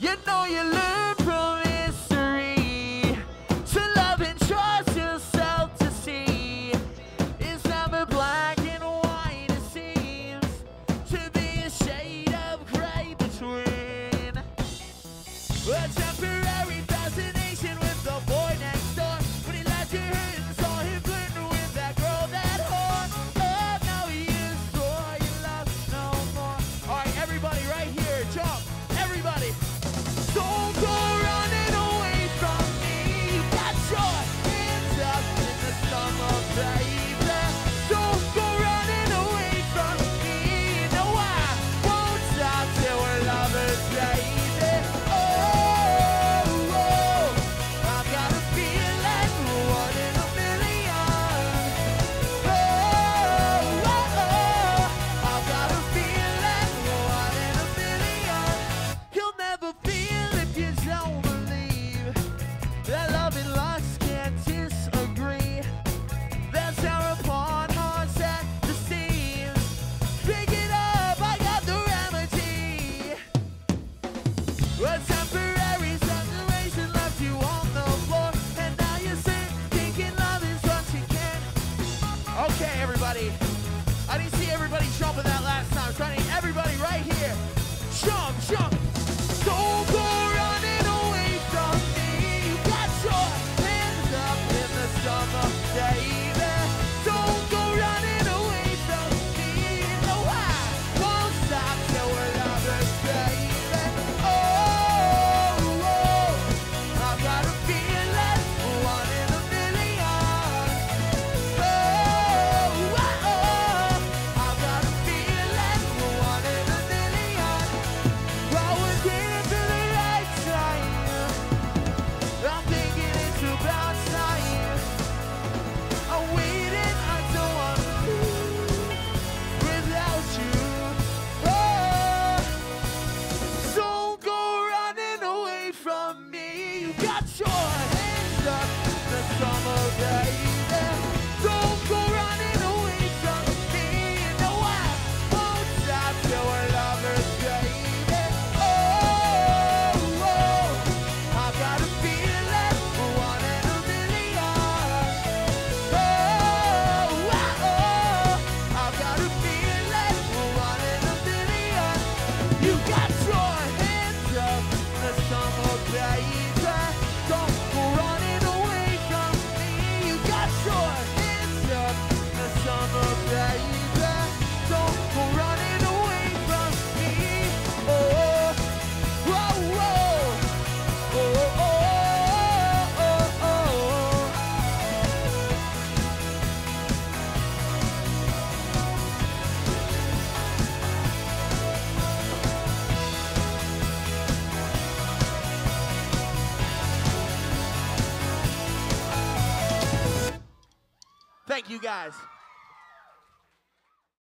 You know you learn from in Thank you guys.